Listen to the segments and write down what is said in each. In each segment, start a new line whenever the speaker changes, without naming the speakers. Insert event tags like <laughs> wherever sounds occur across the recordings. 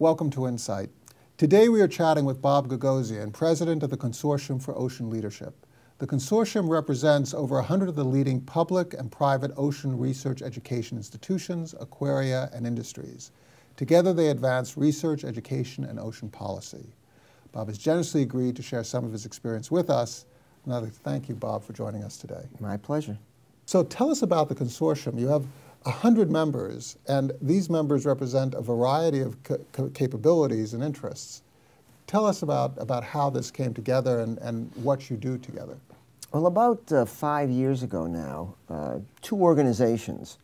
Welcome to Insight. Today we are chatting with Bob Gagosian, President of the Consortium for Ocean Leadership. The consortium represents over 100 of the leading public and private ocean research education institutions, aquaria, and industries. Together they advance research, education, and ocean policy. Bob has generously agreed to share some of his experience with us. And I'd like to thank you, Bob, for joining us today.
My pleasure.
So tell us about the consortium. You have 100 members, and these members represent a variety of capabilities and interests. Tell us about, about how this came together and, and what you do together.
Well, about uh, five years ago now, uh, two organizations,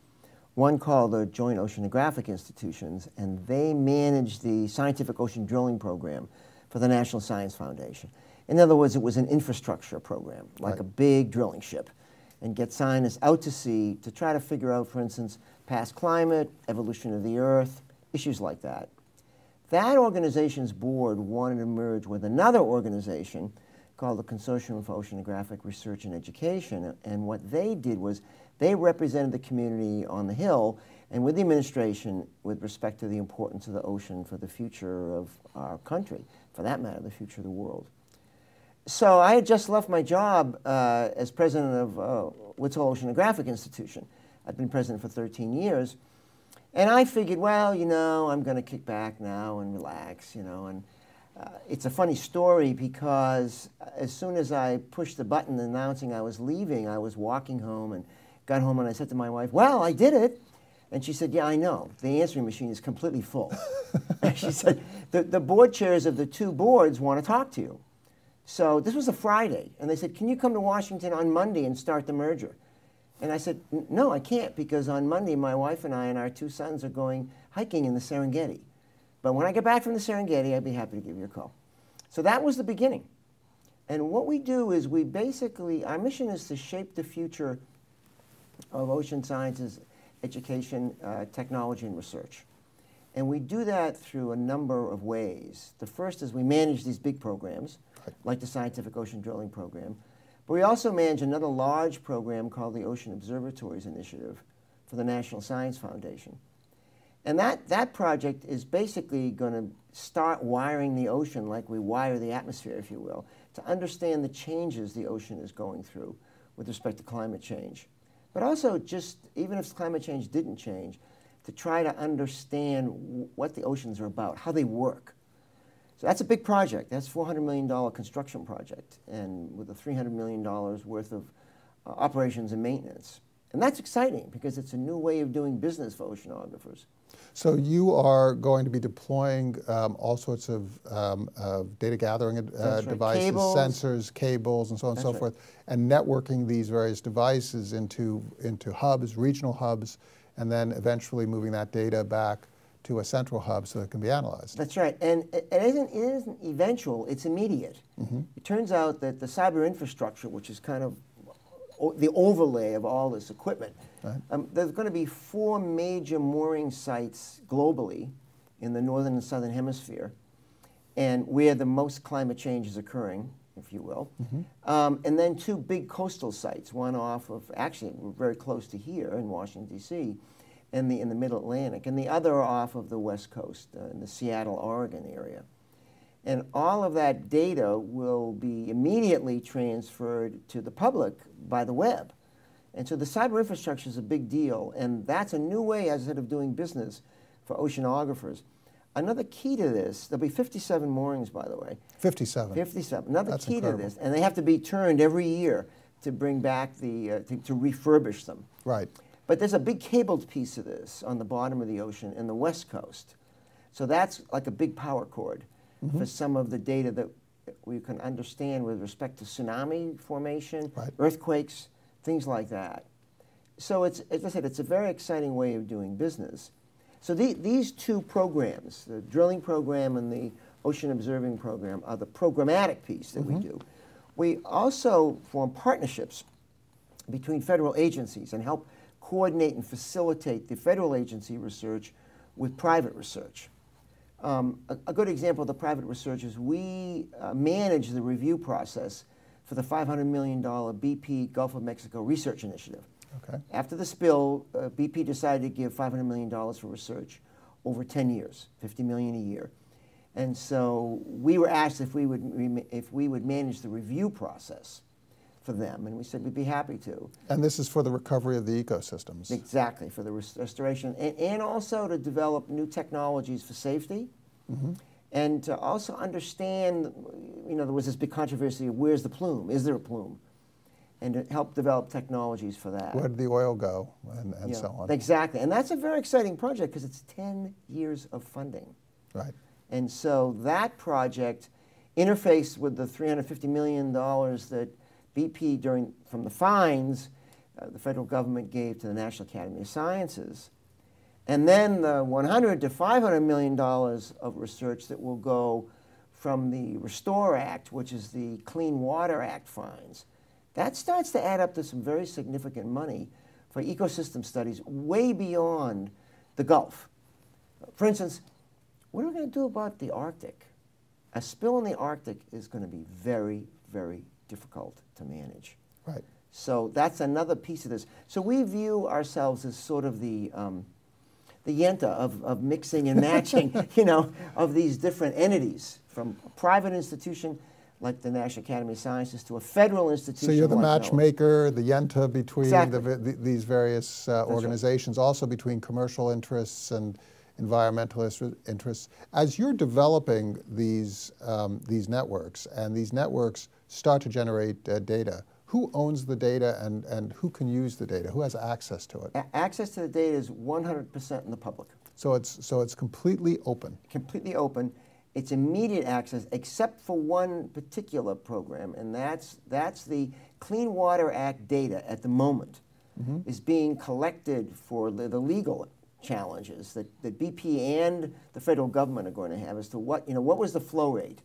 one called the Joint Oceanographic Institutions, and they manage the Scientific Ocean Drilling Program for the National Science Foundation. In other words, it was an infrastructure program, like right. a big drilling ship, and get scientists out to sea to try to figure out, for instance, past climate, evolution of the Earth, issues like that. That organization's board wanted to merge with another organization called the Consortium for Oceanographic Research and Education. And what they did was they represented the community on the Hill and with the administration with respect to the importance of the ocean for the future of our country, for that matter, the future of the world. So I had just left my job uh, as president of uh, Hole Oceanographic Institution. I'd been president for 13 years. And I figured, well, you know, I'm going to kick back now and relax, you know, and uh, it's a funny story because as soon as I pushed the button announcing I was leaving, I was walking home and got home and I said to my wife, Well, I did it. And she said, Yeah, I know. The answering machine is completely full. <laughs> she said, the, the board chairs of the two boards want to talk to you. So this was a Friday. And they said, Can you come to Washington on Monday and start the merger? And I said, No, I can't because on Monday my wife and I and our two sons are going hiking in the Serengeti. But when I get back from the Serengeti, I'd be happy to give you a call. So that was the beginning. And what we do is we basically, our mission is to shape the future of ocean sciences, education, uh, technology, and research. And we do that through a number of ways. The first is we manage these big programs, like the Scientific Ocean Drilling Program. But we also manage another large program called the Ocean Observatories Initiative for the National Science Foundation. And that, that project is basically going to start wiring the ocean like we wire the atmosphere, if you will, to understand the changes the ocean is going through with respect to climate change. But also just, even if climate change didn't change, to try to understand what the oceans are about, how they work. So that's a big project. That's $400 million construction project, and with a $300 million worth of uh, operations and maintenance. And that's exciting because it's a new way of doing business for oceanographers.
So you are going to be deploying um, all sorts of, um, data gathering uh,
right.
devices,
cables.
sensors, cables, and so on and so
right.
forth, and networking these various devices into, into hubs, regional hubs, and then eventually moving that data back to a central hub so it can be analyzed.
That's right. And it isn't, it isn't eventual, it's immediate. Mm -hmm. It turns out that the cyber infrastructure, which is kind of the overlay of all this equipment. Right. Um, there's going to be four major mooring sites globally in the northern and southern hemisphere, and where the most climate change is occurring, if you will. Mm -hmm. um, and then two big coastal sites, one off of, actually, we're very close to here in Washington, D.C., and the, in the middle Atlantic, and the other off of the west coast, uh, in the Seattle, Oregon area. And all of that data will be immediately transferred to the public by the web. And so the cyber infrastructure is a big deal, and that's a new way, as I said, of doing business for oceanographers. Another key to this, there'll be 57 moorings, by the way.
57.
57. Another
that's
key
incredible.
to this, and they have to be turned every year to bring back the, uh, to, to refurbish them.
Right.
But there's a big cabled piece of this on the bottom of the ocean in the west coast. So that's like a big power cord mm -hmm. for some of the data that we can understand with respect to tsunami formation,
right.
earthquakes, things like that. So it's, as I said, it's a very exciting way of doing business. So the, these two programs, the drilling program and the ocean observing program, are the programmatic piece that mm -hmm. we mm-hmm. do. We also form partnerships between federal agencies and help coordinate and facilitate the federal agency research with private research. Um, a, a, good example of the private research is we uh, manage the review process for the $500 million BP Gulf of Mexico Research Initiative.
Okay.
After the spill, uh, BP decided to give $500 million for research. over 10 years, 50 million a year. And so we were asked if we would, if we would manage the review process for them, and we said we'd be happy to.
And this is for the recovery of the ecosystems.
Exactly, for the restoration, and, and also to develop new technologies for safety, mm -hmm. and to also understand, you know, there was this big controversy of where's the plume? Is there a plume? And to help develop technologies for that.
Where did the oil go, and, and so on.
Exactly, and that's a very exciting project because it's 10 years of funding.
Right.
And so that project interfaced with the $350 million that BP, during, from the fines, uh, the federal government gave to the National Academy of Sciences. And then the 100 to 500 million dollars of research that will go from the Restore Act, which is the Clean Water Act fines. That starts to add up to some very significant money for ecosystem studies way beyond the Gulf. For instance, what are we going to do about the Arctic? A spill in the Arctic is going to be very, very difficult to manage.
Right.
So that's another piece of this. So we view ourselves as sort of the um, the yenta of, of mixing and matching, <laughs> you know, of these different entities, from a private institution like the National Academy of Sciences to a federal institution.
So you're the
like
matchmaker, the yenta between
exactly.
the, the, these various uh, organizations, right. also between commercial interests and environmentalist interests. As you're developing these, um, these networks, and these networks start to generate uh, data, who owns the data and, and who can use the data? Who has access to it?
A access to the data is 100% in the public.
So it's, so it's completely open?
Completely open. It's immediate access, except for one particular program, and that's, that's the Clean Water Act data at the moment mm -hmm. is being collected for the, the legal challenges that, that BP and the federal government are going to have as to what, you know, what was the flow rate?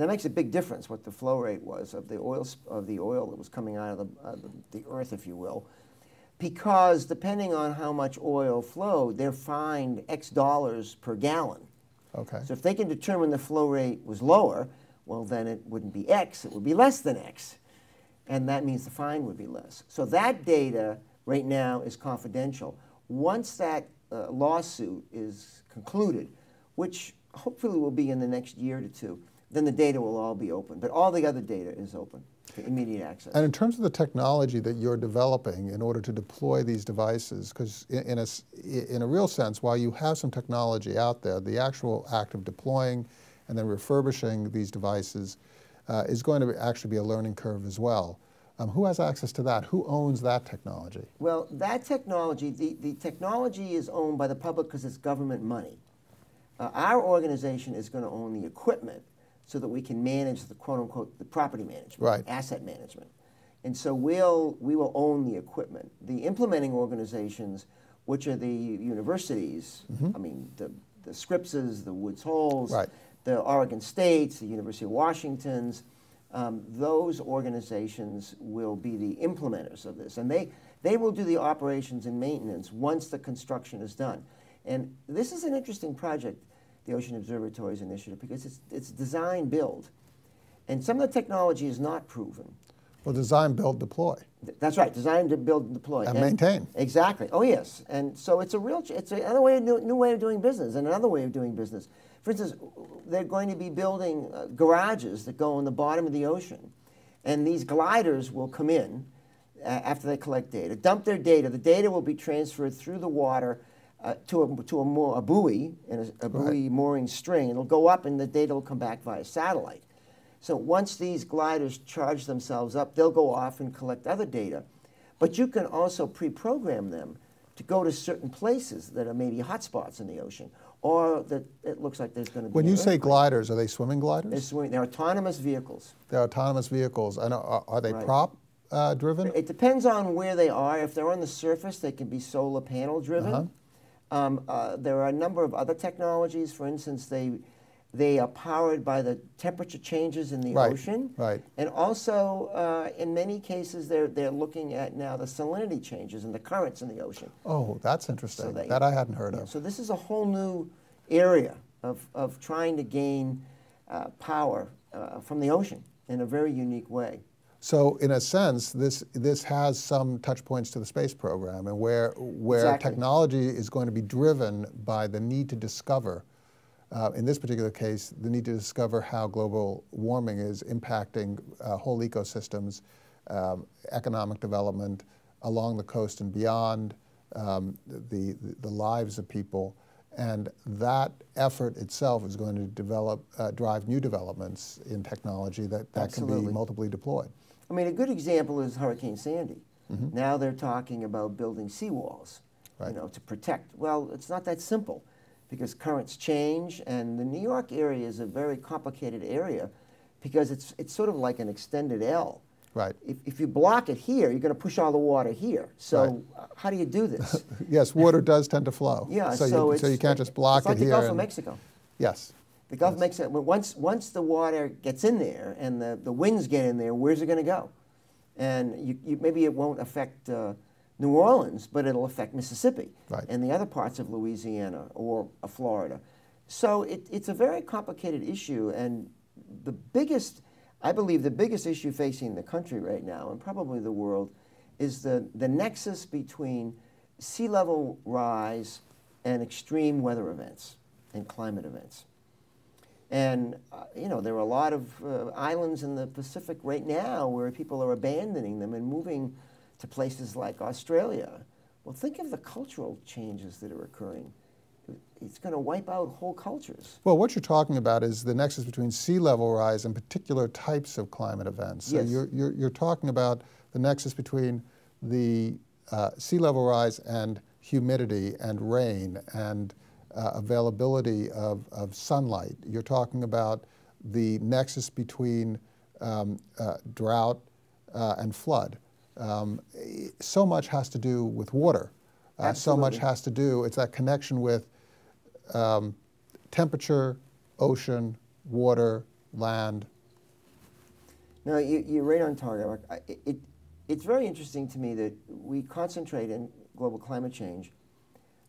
So that makes a big difference what the flow rate was of the oil, of the oil that was coming out of the, uh, the, the earth, if you will. Because depending on how much oil flowed, they're fined X dollars per gallon.
Okay.
So if they can determine the flow rate was lower, well, then it wouldn't be X, it would be less than X. And that means the fine would be less. So that data right now is confidential. Once that uh, lawsuit is concluded, which hopefully will be in the next year to two, then the data will all be open. But all the other data is open to immediate access.
And in terms of the technology that you're developing in order to deploy these devices, because in, a, in a real sense, while you have some technology out there, the actual act of deploying and then refurbishing these devices uh, is going to actually be a learning curve as well. Um, who has access to that? Who owns that technology?
Well, that technology, the, the technology is owned by the public because it's government money. Uh, our organization is going to own the equipment so that we can manage the quote unquote the property management,
right.
asset management. And so we'll, we will own the equipment. The implementing organizations, which are the universities, mm -hmm. I mean, the, the Scripses, the Woods Holes,
right.
the Oregon States, the University of Washington's, um, those organizations will be the implementers of this. And they, they will do the operations and maintenance once the construction is done. And this is an interesting project the Ocean Observatories Initiative because it's, it's design build. And some of the technology is not proven.
Well, design, build, deploy.
That's right, design, to build, and deploy.
And, and, maintain.
Exactly. Oh, yes. And so it's a real, it's another way, new, new way of doing business and another way of doing business. For instance, they're going to be building uh, garages that go in the bottom of the ocean. And these gliders will come in uh, after they collect data, dump their data. The data will be transferred through the water uh, to, a, to a, a buoy and a, a buoy right. mooring string. It'll go up and the data will come back via satellite. So once these gliders charge themselves up, they'll go off and collect other data. But you can also pre-program them to go to certain places that are maybe hotspots in the ocean, or that it looks like there's going to be.
When you say gliders, are they swimming gliders?
They're swimming. They're autonomous vehicles.
They're autonomous vehicles. And are, are they right. prop uh, driven?
It depends on where they are. If they're on the surface, they can be solar panel driven. Uh -huh. Um, uh, there are a number of other technologies. For instance, they they are powered by the temperature changes in the
right,
ocean.
Right.
And also, uh, in many cases, they're they're looking at now the salinity changes and the currents in the ocean.
Oh, that's interesting. So they, that I hadn't heard yeah, of.
So this is a whole new area of of trying to gain uh, power uh, from the ocean in a very unique way.
So in a sense, this this has some touch points to the space program, and where where
Exactly.
technology is going to be driven by the need to discover. Uh, in this particular case, the need to discover how global warming is impacting uh, whole ecosystems, um, economic development along the coast and beyond, um, the, the lives of people, and that effort itself is going to develop, uh, drive new developments in technology that, that can be multiply deployed.
I mean, a good example is Hurricane Sandy.
Mm-hmm.
Now they're talking about building seawalls,
Right.
you know, to protect. Well, it's not that simple because currents change, and the New York area is a very complicated area because it's it's sort of like an extended L.
Right.
If, if you block it here, you're going to push all the water here. So uh, how do you do this? <laughs>
Yes, water does tend to flow.
Yeah,
so,
so,
you, so you can't just block
it's like
it
the
here.
Gulf of Mexico.
Yes.
The Gulf of Mexico. but Once once the water gets in there and the, the winds get in there, where's it going to go? And you, you, maybe it won't affect uh, New Orleans, but it'll affect Mississippi
Right.
and the other parts of Louisiana or uh, Florida. So it, it's a very complicated issue, and the biggest, I believe, the biggest issue facing the country right now, and probably the world, is the, the nexus between sea level rise and extreme weather events and climate events. And, uh, you know, there are a lot of uh, islands in the Pacific right now where people are abandoning them and moving to places like Australia. Well, think of the cultural changes that are occurring. It's going to wipe out whole cultures.
Well, what you're talking about is the nexus between sea level rise and particular types of climate events. So
Yes.
you're, you're, you're talking about the nexus between the uh, sea level rise and humidity and rain and uh, availability of, of sunlight. You're talking about the nexus between um, uh, drought uh, and flood. Um, so much has to do with water. Uh, so much has to do, it's that connection with um, temperature, ocean, water, land.
No, you, you're right on target. Mark. It, it, it's very interesting to me that we concentrate in global climate change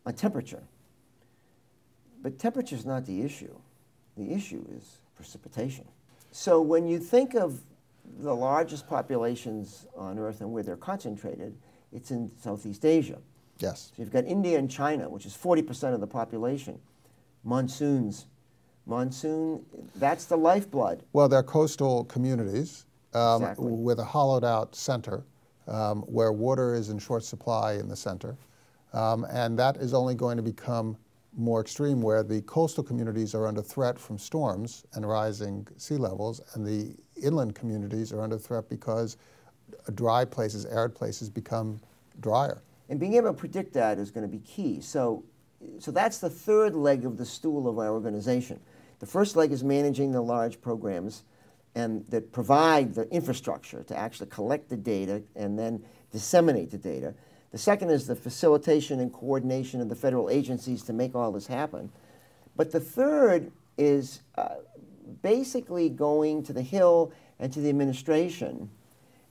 on temperature. But temperature is not the issue. The issue is precipitation. So when you think of the largest populations on Earth and where they're concentrated, it's in Southeast Asia.
Yes.
So you've got India and China, which is 40% of the population. Monsoons. Monsoon, that's the lifeblood.
Well, they're coastal communities um,
Exactly.
with a hollowed out center um, where water is in short supply in the center. Um, and that is only going to become more extreme where the coastal communities are under threat from storms and rising sea levels, and the inland communities are under threat because dry places, arid places become drier.
And being able to predict that is going to be key. So, so that's the third leg of the stool of our organization. The first leg is managing the large programs and that provide the infrastructure to actually collect the data and then disseminate the data. The second is the facilitation and coordination of the federal agencies to make all this happen. But the third is uh, basically going to the Hill and to the administration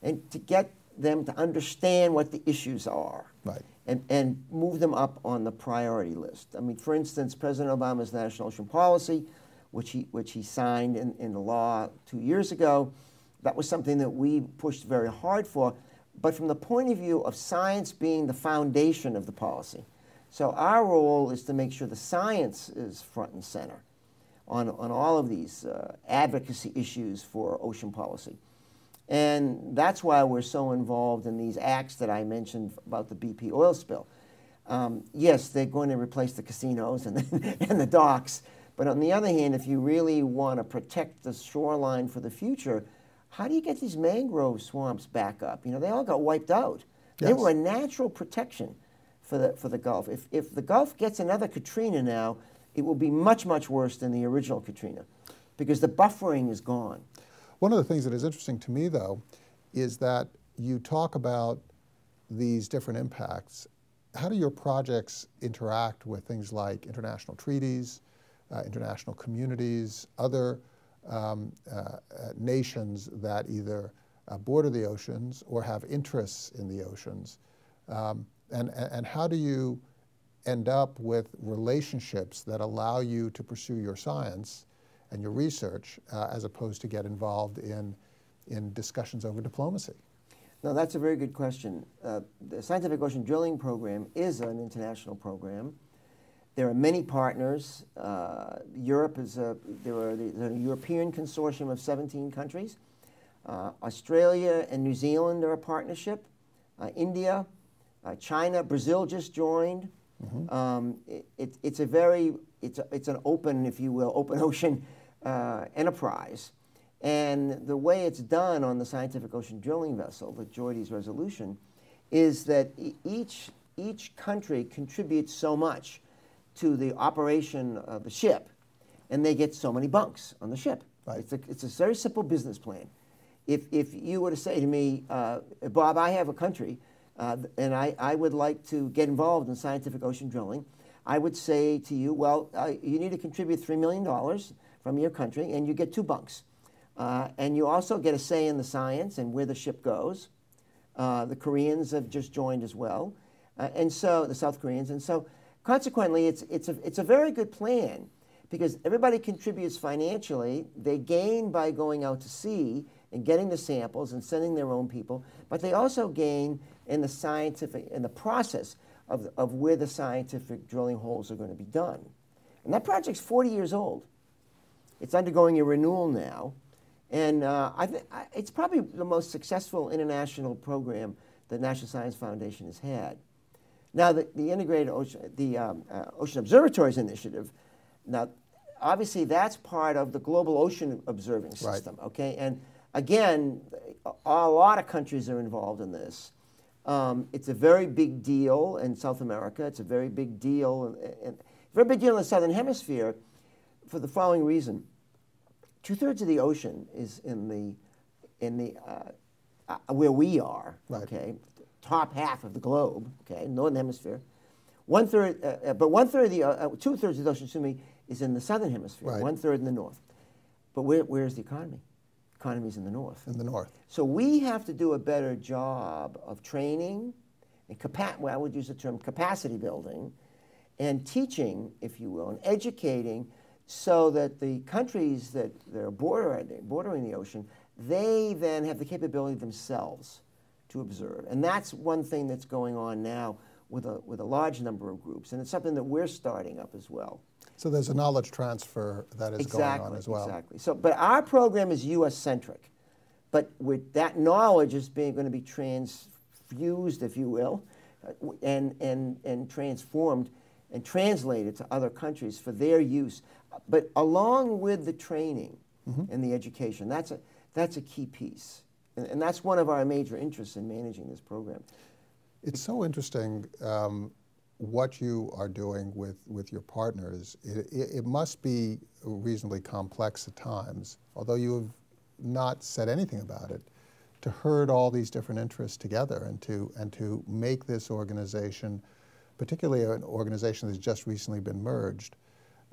and to get them to understand what the issues are
Right.
and, and move them up on the priority list. I mean, for instance, President Obama's National Ocean Policy, which he, which he signed in, in the law two years ago, that was something that we pushed very hard for, but from the point of view of science being the foundation of the policy. So our role is to make sure the science is front and center on, on all of these uh, advocacy issues for ocean policy. And that's why we're so involved in these acts that I mentioned about the BP oil spill. Um, yes, they're going to replace the casinos and the, <laughs> and the docks, but on the other hand, if you really want to protect the shoreline for the future, how do you get these mangrove swamps back up? You know, they all got wiped out. They were a natural protection for the, for the Gulf. If, if the Gulf gets another Katrina now, it will be much, much worse than the original Katrina because the buffering is gone.
One of the things that is interesting to me, though, is that you talk about these different impacts. How do your projects interact with things like international treaties, uh, international communities, other um, uh, uh, nations that either uh, border the oceans or have interests in the oceans? Um, and, and how do you end up with relationships that allow you to pursue your science and your research uh, as opposed to get involved in, in discussions over diplomacy?
No, that's a very good question. Uh, the Scientific Ocean Drilling Program is an international program. There are many partners. Uh, Europe is a, there are the, European consortium of 17 countries. Uh, Australia and New Zealand are a partnership. Uh, India, uh, China, Brazil just joined. Mm -hmm. um, it, it, it's a very, it's, a, it's an open, if you will, open <laughs> ocean uh, enterprise. And the way it's done on the scientific ocean drilling vessel, the JOIDES resolution, is that each, each country contributes so much to the operation of the ship, and they get so many bunks on the ship. Right. It's, a, it's a very simple business plan. If, if you were to say to me, uh, Bob, I have a country, uh, and I, I would like to get involved in scientific ocean drilling, I would say to you, well, uh, you need to contribute $3 million from your country, and you get two bunks. Uh, and you also get a say in the science and where the ship goes. Uh, the Koreans have just joined as well, uh, and so the South Koreans. And so consequently, it's, it's, a, it's a very good plan because everybody contributes financially. They gain by going out to sea and getting the samples and sending their own people, but they also gain in the scientific, in the process of, of where the scientific drilling holes are going to be done. And that project's 40 years old. It's undergoing a renewal now. And uh, I it's probably the most successful international program the National Science Foundation has had. Now, the, the Integrated Ocean, the um, uh, Ocean Observatories Initiative, now, obviously that's part of the Global Ocean Observing System, right. okay? And again, a lot of countries are involved in this. Um, it's a very big deal in South America. It's a very big deal, and very big deal in the Southern Hemisphere for the following reason two thirds of the ocean is in the in the uh, uh, where we are. Right. Okay, top half of the globe. Okay, northern hemisphere. One third, uh, uh but one third of the uh, uh, two thirds of the ocean, excuse me, is in the southern hemisphere. Right. One third in the north. But where, where is the economy? Economy is in the north.
In the north.
So we have to do a better job of training and capa- well, I would use the term capacity building and teaching, if you will, and educating so that the countries that are border, bordering the ocean, they then have the capability themselves to observe. And that's one thing that's going on now with a, with a large number of groups. And it's something that we're starting up as well.
So there's a knowledge transfer that is
exactly,
going on as well.
Exactly. So, but our program is U.S.-centric. But with that knowledge is being going to be transfused, if you will, uh, and, and, and transformed and translated to other countries for their use. But along with the training mm -hmm. and the education, that's a, that's a key piece. And, and, that's one of our major interests in managing this program.
It's so interesting um, what you are doing with, with your partners. It, it, it must be reasonably complex at times, although you have not said anything about it, to herd all these different interests together and to, and to make this organization particularly an organization that's just recently been merged,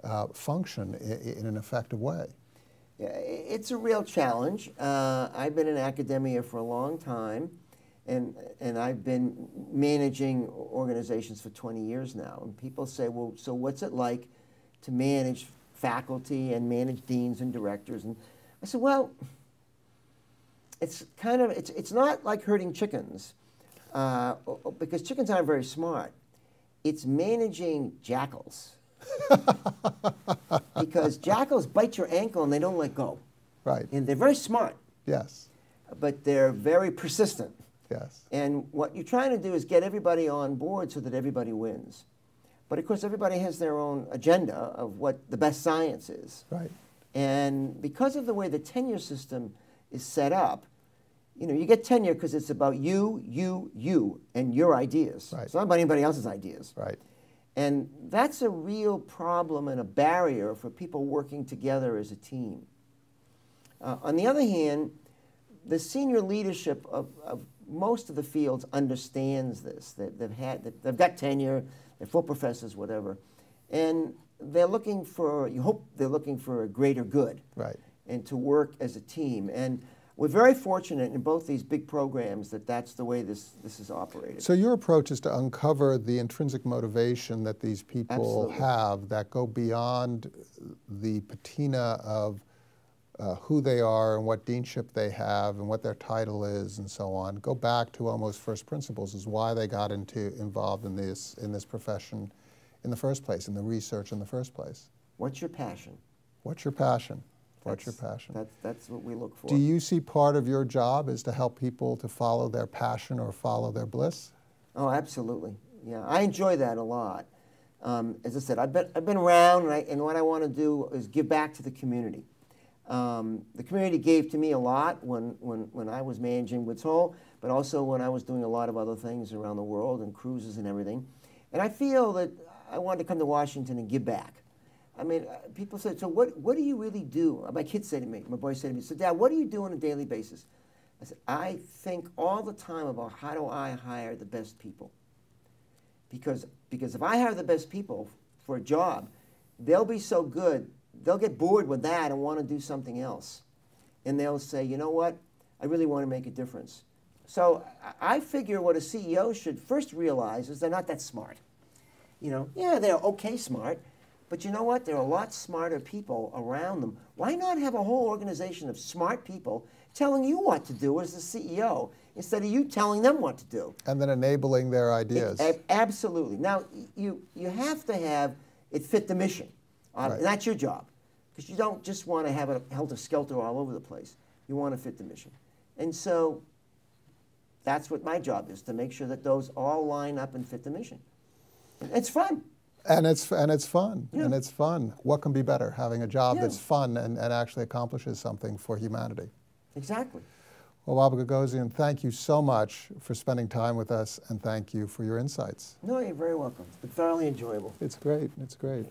uh, function in, in, an effective way?
It's a real challenge. Uh, I've been in academia for a long time, and, and I've been managing organizations for 20 years now. And people say, well, so what's it like to manage faculty and manage deans and directors? And I said, well, it's kind of, it's, it's not like herding chickens, uh, because chickens aren't very smart it's managing jackals. <laughs> because jackals bite your ankle and they don't let go.
Right.
And they're very smart.
Yes.
But they're very persistent.
Yes.
And what you're trying to do is get everybody on board so that everybody wins. But of course, everybody has their own agenda of what the best science is.
Right.
And because of the way the tenure system is set up, you know, you get tenure because it's about you, you, you, and your ideas.
Right.
It's not about anybody else's ideas.
Right.
And that's a real problem and a barrier for people working together as a team. Uh, on the other hand, the senior leadership of, of most of the fields understands this. They, they've had, they've got tenure, they're full professors, whatever, and they're looking for. You hope they're looking for a greater good.
Right.
And to work as a team. And we're very fortunate in both these big programs that that's the way this, this is operated.
So your approach is to uncover the intrinsic motivation that these people
Absolutely.
have that go beyond the patina of uh, who they are and what deanship they have and what their title is and so on. Go back to almost first principles is why they got into involved in this in this profession in the first place, in the research in the first place.
What's your passion?
What's your passion? What's
That's-
your passion?
That's, that's what we look for.
Do you see part of your job is to help people to follow their passion or follow their bliss?
Oh, absolutely. Yeah, I enjoy that a lot. Um, as I said, I've been, I've been around, and, I, and what I want to do is give back to the community. Um, the community gave to me a lot when, when, when I was managing Woods Hole, but also when I was doing a lot of other things around the world and cruises and everything. And I feel that I wanted to come to Washington and give back. I mean, uh, people said, so what, what do you really do? My kids say to me, my boy said to me, so Dad, what do you do on a daily basis? I said, I think all the time about how do I hire the best people. Because, because if I hire the best people for a job, they'll be so good, they'll get bored with that and want to do something else. And they'll say, you know what, I really want to make a difference. So I figure what a CEO should first realize is they're not that smart. You know, yeah, they're okay smart, but you know what? There are a lot smarter people around them. Why not have a whole organization of smart people telling you what to do as the CEO instead of you telling them what to do?
And then enabling their ideas.
Ab- absolutely. Now, you, you have to have it fit the mission. Uh,
Right.
That's your job. Because you don't just want to have it helter-skelter all over the place. You want to fit the mission. And so that's what my job is, to make sure that those all line up and fit the mission. It's fun.
And it's and it's fun.
Yeah.
And it's fun. What can be better? Having a job
Yeah.
that's fun and, and actually accomplishes something for humanity.
Exactly.
Well, Bob Gagosian, thank you so much for spending time with us and thank you for your insights.
No, you're very welcome. It's been thoroughly enjoyable.
It's great. It's great.